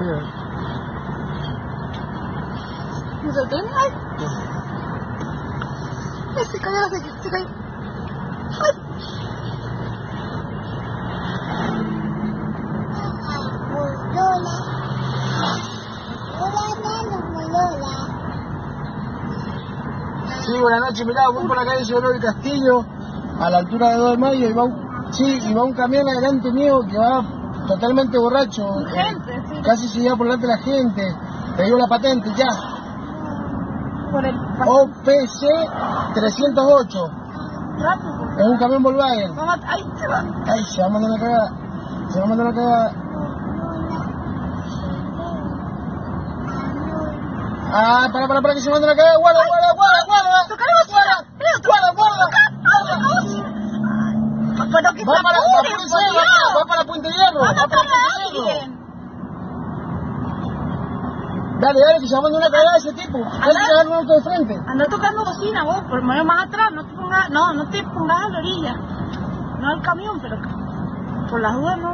feo. ¿Me sorprende? ¡Ay! ¡Ay, se cayó, se! Se cayó. ¡Ay! Lola. Sí, buenas noches, mirá, voy por la calle Señor del Castillo, a la altura de 2 de mayo, y va un, sí, y va un camión adelante mío que va totalmente borracho. Urgente, eh, sí. Casi se lleva por delante la gente. Te digo la patente, ya. Por el OPC 308. rápido. Es un camión Volkswagen. Ahí se va. Ay, se va a mandar la cagada. Se va a mandar la cagada. Ah, para, para, para que se mande la cagada. Guarda, guarda, guarda, guarda. Toca la bocina. Leo, toca, Guarda, guarda. toca la bocina. Pero que Va se para, va, apuren, Puente por Dios. va para Puente Hierro. Va a Va para a Hierro. alguien. Dale, dale, que se mande una cagada ese tipo. Un auto de frente. Anda tocando bocina vos, por lo menos más atrás, no te pongas, no, no te pongas a la orilla. No al camión, pero por las dudas no.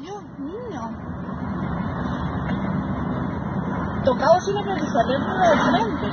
Dios mío. Toca bocina pero que se arregle de frente.